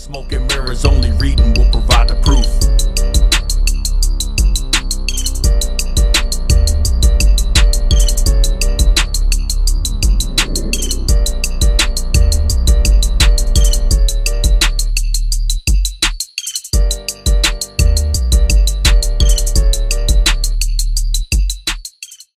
Smoking mirrors, only